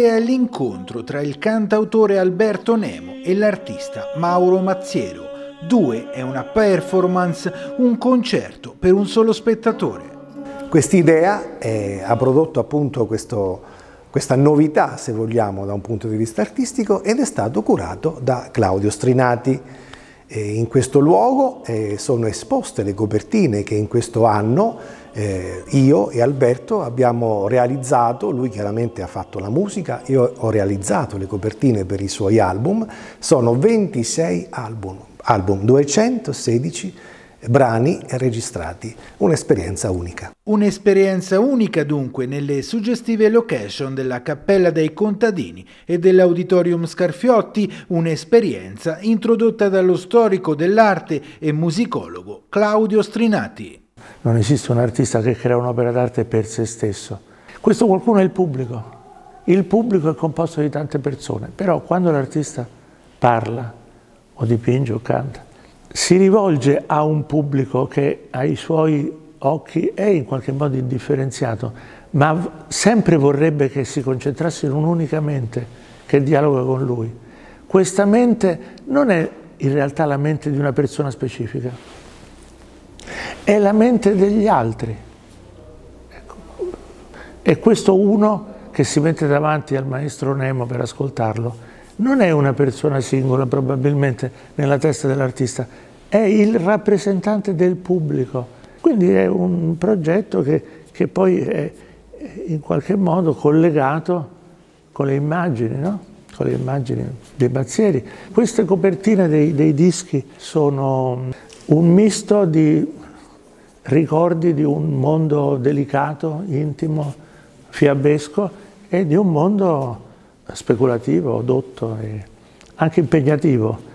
È l'incontro tra il cantautore Alberto Nemo e l'artista Mauro Mazziero. Due è una performance, un concerto per un solo spettatore. Quest'idea eh, ha prodotto appunto questo, questa novità, se vogliamo, da un punto di vista artistico ed è stato curato da Claudio Strinati. In questo luogo eh, sono esposte le copertine che in questo anno eh, io e Alberto abbiamo realizzato, lui chiaramente ha fatto la musica, io ho realizzato le copertine per i suoi album, sono 26 album, album 216 brani registrati, un'esperienza unica. Un'esperienza unica dunque nelle suggestive location della Cappella dei Contadini e dell'Auditorium Scarfiotti, un'esperienza introdotta dallo storico dell'arte e musicologo Claudio Strinati. Non esiste un artista che crea un'opera d'arte per se stesso. Questo qualcuno è il pubblico. Il pubblico è composto di tante persone, però quando l'artista parla o dipinge o canta, si rivolge a un pubblico che ai suoi occhi è in qualche modo indifferenziato, ma sempre vorrebbe che si concentrasse in un'unica mente che dialoga con lui. Questa mente non è in realtà la mente di una persona specifica, è la mente degli altri. Ecco. E questo uno che si mette davanti al maestro Nemo per ascoltarlo non è una persona singola probabilmente nella testa dell'artista, è il rappresentante del pubblico. Quindi è un progetto che, che poi è in qualche modo collegato con le immagini, no? con le immagini dei Bazzieri. Queste copertine dei, dei dischi sono un misto di ricordi di un mondo delicato, intimo, fiabesco e di un mondo speculativo, dotto e anche impegnativo.